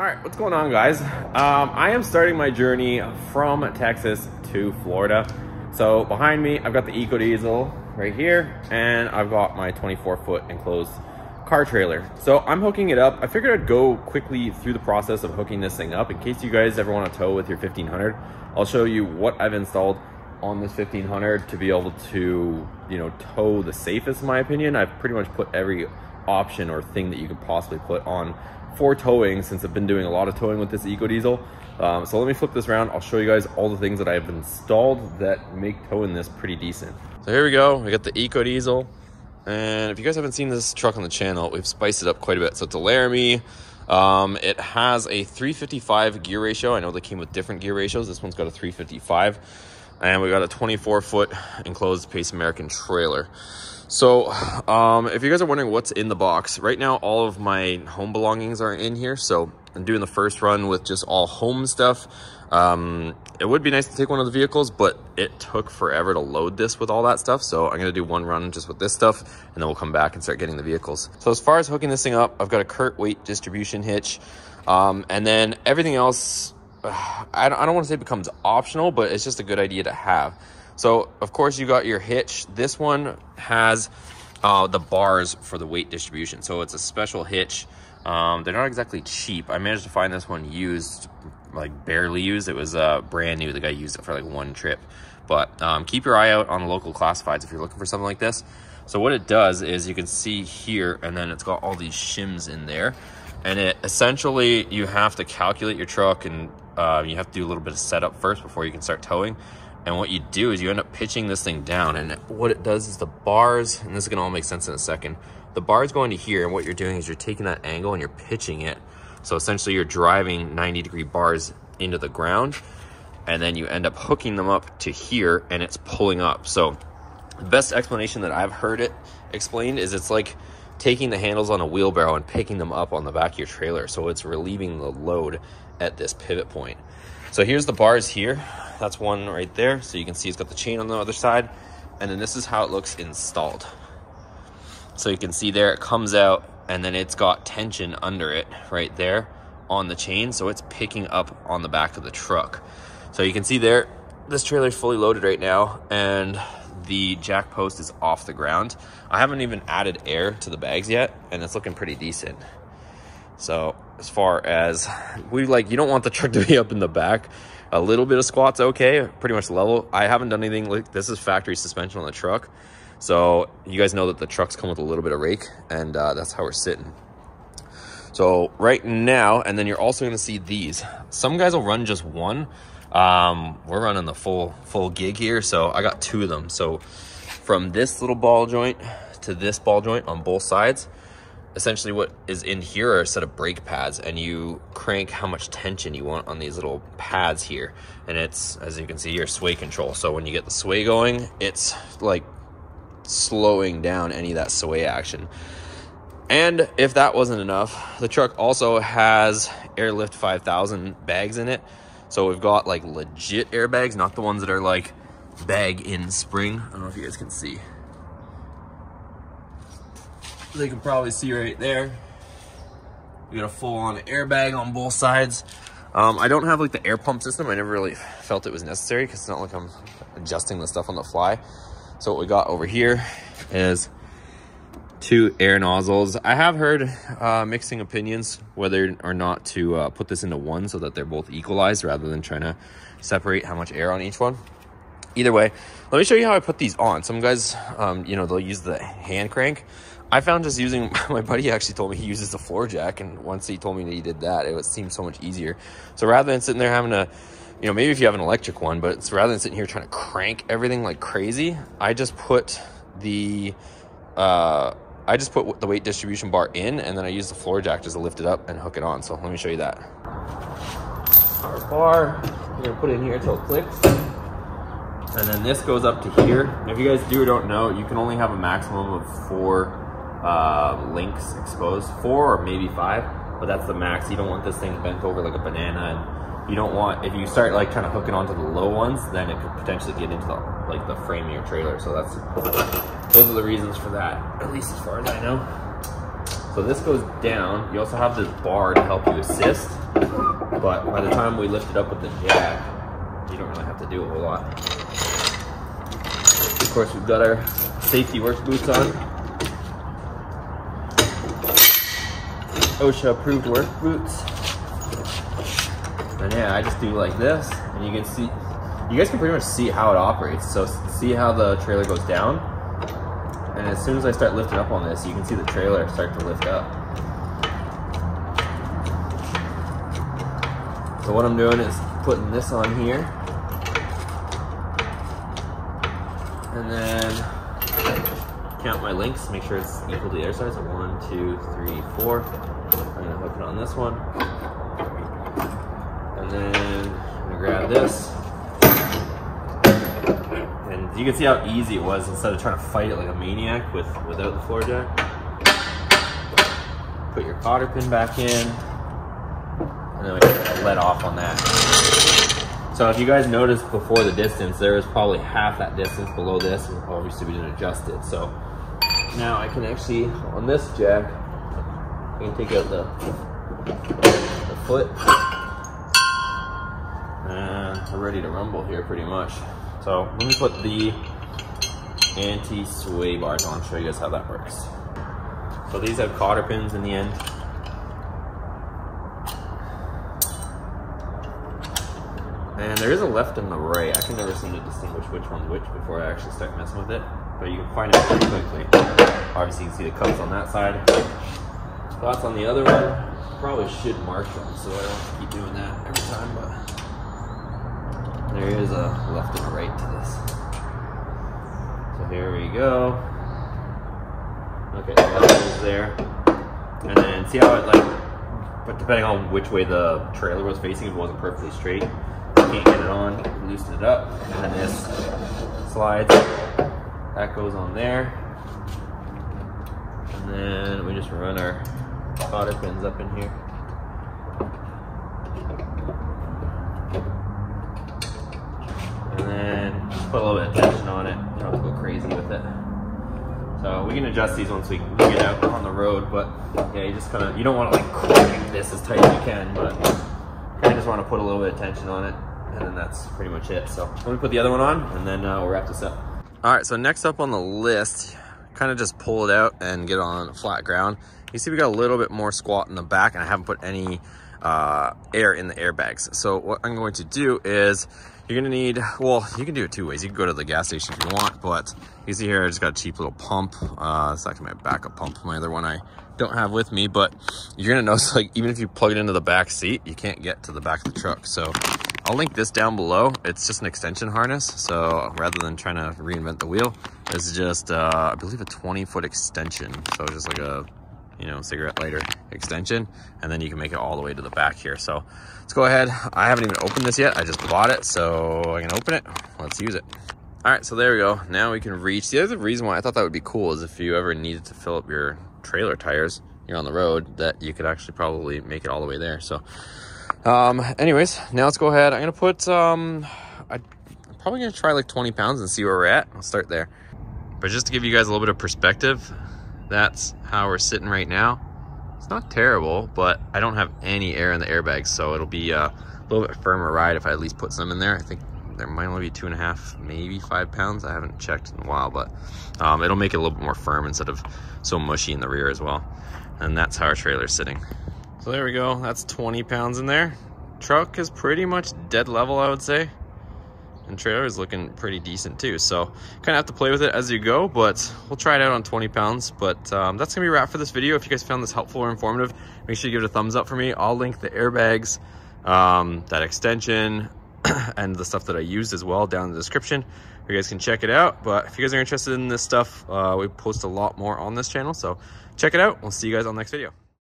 All right, what's going on guys? Um, I am starting my journey from Texas to Florida. So behind me, I've got the Eco Diesel right here, and I've got my 24 foot enclosed car trailer. So I'm hooking it up. I figured I'd go quickly through the process of hooking this thing up in case you guys ever want to tow with your 1500. I'll show you what I've installed on this 1500 to be able to, you know, tow the safest in my opinion. I've pretty much put every option or thing that you could possibly put on for towing since I've been doing a lot of towing with this EcoDiesel. Um, so let me flip this around. I'll show you guys all the things that I've installed that make towing this pretty decent. So here we go. We got the EcoDiesel. And if you guys haven't seen this truck on the channel, we've spiced it up quite a bit. So it's a Laramie. Um, it has a 355 gear ratio. I know they came with different gear ratios. This one's got a 355. And we got a 24 foot enclosed Pace American trailer. So, um, if you guys are wondering what's in the box, right now all of my home belongings are in here. So, I'm doing the first run with just all home stuff. Um, it would be nice to take one of the vehicles, but it took forever to load this with all that stuff. So, I'm to do one run just with this stuff, and then we'll come back and start getting the vehicles. So, as far as hooking this thing up, I've got a CURT weight distribution hitch. Um, and then everything else, I don't, want to say it becomes optional, but it's just a good idea to have. So of course you got your hitch. This one has uh, the bars for the weight distribution. So it's a special hitch. Um, they're not exactly cheap. I managed to find this one used, like barely used. It was uh, brand new. The guy used it for like one trip. But um, keep your eye out on the local classifieds if you're looking for something like this. So what it does is you can see here, and then it's got all these shims in there. And it essentially, you have to calculate your truck and uh, you have to do a little bit of setup first before you can start towing. And what you do is you end up pitching this thing down. And what it does is the bars, and this is gonna all make sense in a second, the bars go into here, and what you're doing is you're taking that angle and you're pitching it. So essentially you're driving 90 degree bars into the ground, and then you end up hooking them up to here, and it's pulling up. So the best explanation that I've heard it explained is it's like taking the handles on a wheelbarrow and picking them up on the back of your trailer. So it's relieving the load at this pivot point. So here's the bars here. That's one right there. So you can see it's got the chain on the other side. And then this is how it looks installed. So you can see there it comes out and then it's got tension under it right there on the chain. So it's picking up on the back of the truck. So you can see there, this trailer is fully loaded right now and the jack post is off the ground. I haven't even added air to the bags yet and it's looking pretty decent. So as far as we like, you don't want the truck to be up in the back. A little bit of squat's okay, pretty much level. I haven't done anything like this is factory suspension on the truck. So you guys know that the trucks come with a little bit of rake and uh, that's how we're sitting. So right now, and then you're also gonna see these. Some guys will run just one. Um, we're running the full full gig here, so I got two of them. So from this little ball joint to this ball joint on both sides, essentially what is in here are a set of brake pads and you crank how much tension you want on these little pads here. And it's as you can see your sway control. So when you get the sway going it's like slowing down any of that sway action. And if that wasn't enough the truck also has airlift 5000 bags in it so we've got like legit airbags not the ones that are like bag in spring i don't know if you guys can see they can probably see right there. We got a full-on airbag on both sides. Um, I don't have like the air pump system. I never really felt it was necessary because it's not like I'm adjusting the stuff on the fly. So what we got over here is two air nozzles. I have heard uh, mixing opinions whether or not to uh, put this into one so that they're both equalized rather than trying to separate how much air on each one. Either way, let me show you how I put these on. Some guys, um, you know, they'll use the hand crank. I found just using, my buddy actually told me he uses the floor jack, and once he told me that he did that, it seemed so much easier. So rather than sitting there having to, you know, maybe if you have an electric one, but it's rather than sitting here trying to crank everything like crazy, I just put the, uh, I just put the weight distribution bar in, and then I use the floor jack just to lift it up and hook it on. So let me show you that. Our bar, you're gonna put it in here until it clicks. And then this goes up to here. if you guys do or don't know, you can only have a maximum of four uh, links exposed, four or maybe five, but that's the max. You don't want this thing bent over like a banana, and you don't want if you start like trying to hook it onto the low ones, then it could potentially get into the like the frame of your trailer. So that's those are the reasons for that, at least as far as I know. So this goes down. You also have this bar to help you assist. But by the time we lift it up with the jack, you don't really have to do a whole lot. Of course, we've got our safety work boots on. OSHA approved work boots. And yeah, I just do like this, and you can see, you guys can pretty much see how it operates. So see how the trailer goes down? As soon as I start lifting up on this, you can see the trailer start to lift up. So what I'm doing is putting this on here. And then count my links, make sure it's equal to the other side. So one, two, three, four. I'm gonna hook it on this one. And then I'm gonna grab this. You can see how easy it was instead of trying to fight it like a maniac with without the floor jack. Put your cotter pin back in. And then we just let off on that. So if you guys noticed before the distance, there was probably half that distance below this, and obviously we didn't adjust it. So now I can actually, on this jack, I can take out the, the foot. And we're ready to rumble here pretty much. So let me put the anti-sway bars on, show you guys how that works. So these have cotter pins in the end. And there is a left and a right. I can never seem to distinguish which one's which before I actually start messing with it. But you can find it pretty quickly. Obviously you can see the cups on that side. Spots on the other one. Probably should mark them so I don't keep doing that every time, but is a left and right to this. So here we go. Okay, so that is there. And then see how it like, but depending on which way the trailer was facing, it wasn't perfectly straight, You can't get it on, loosen it up, and then this slides. That goes on there. And then we just run our cotter pins up in here. And then just put a little bit of tension on it. You don't have to go crazy with it. So we can adjust these once we get out on the road, but yeah, you just kind of, you don't want to like crank this as tight as you can, but kind of just want to put a little bit of tension on it, and then that's pretty much it. So let me put the other one on, and then uh, we'll wrap this up. All right, so next up on the list, kind of just pull it out and get on flat ground. You see we got a little bit more squat in the back, and I haven't put any uh, air in the airbags. So what I'm going to do is you're gonna need, well, you can do it two ways. You can go to the gas station if you want, but you see here, I just got a cheap little pump. Uh, it's actually my backup pump. My other one I don't have with me, but you're gonna notice like, even if you plug it into the back seat, you can't get to the back of the truck. So I'll link this down below. It's just an extension harness. So rather than trying to reinvent the wheel, it's just, uh, I believe a 20 foot extension. So just like a you know, cigarette lighter extension, and then you can make it all the way to the back here. So let's go ahead. I haven't even opened this yet. I just bought it, so I can open it. Let's use it. All right, so there we go. Now we can reach. The other reason why I thought that would be cool is if you ever needed to fill up your trailer tires, you're on the road, that you could actually probably make it all the way there. So um, anyways, now let's go ahead. I'm gonna put, um, I'm probably gonna try like 20 pounds and see where we're at. I'll start there. But just to give you guys a little bit of perspective, that's how we're sitting right now. It's not terrible, but I don't have any air in the airbags, so it'll be a little bit firmer ride if I at least put some in there. I think there might only be two and a half, maybe five pounds. I haven't checked in a while, but um, it'll make it a little bit more firm instead of so mushy in the rear as well. And that's how our trailer's sitting. So there we go. That's 20 pounds in there. Truck is pretty much dead level, I would say and trailer is looking pretty decent too. So kind of have to play with it as you go, but we'll try it out on 20 pounds. But um, that's gonna be a wrap for this video. If you guys found this helpful or informative, make sure you give it a thumbs up for me. I'll link the airbags, um, that extension, and the stuff that I used as well down in the description. You guys can check it out. But if you guys are interested in this stuff, uh, we post a lot more on this channel. So check it out. We'll see you guys on the next video.